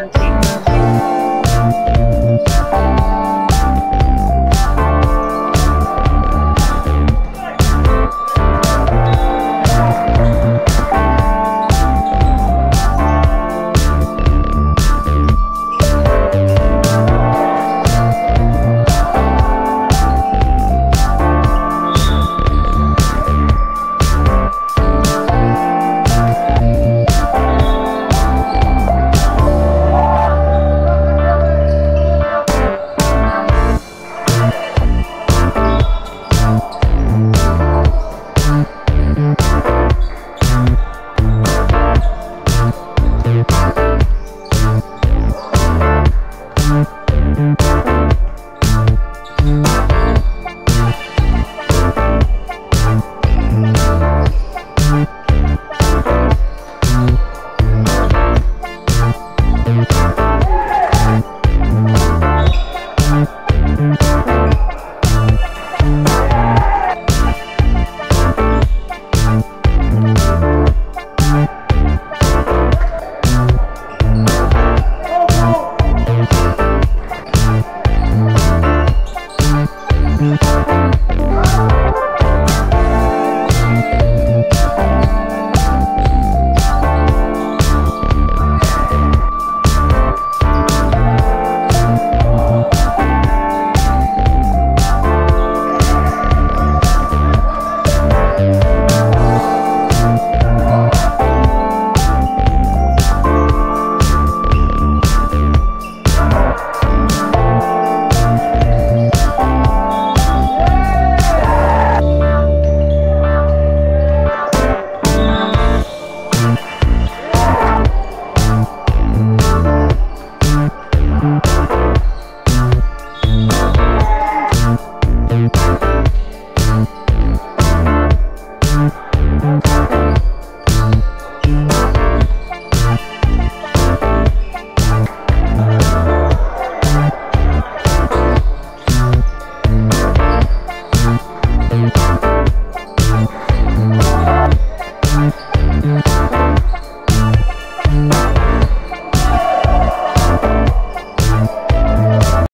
One, two,